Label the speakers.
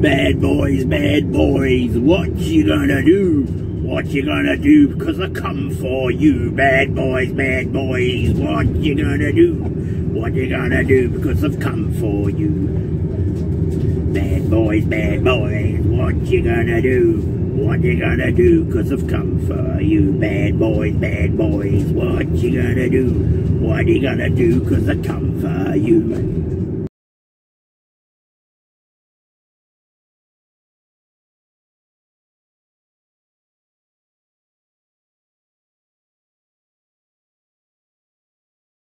Speaker 1: Bad boys, bad boys, what you gonna do? What you gonna do? Cause I come for you. Bad boys, bad boys, what you gonna do? What you gonna do? Because I've come for you. Bad boys, bad boys, what you gonna do? What you gonna do? Cause I've come for you. Bad boys, bad boys, what you gonna do? What you gonna do? Cause I come for you.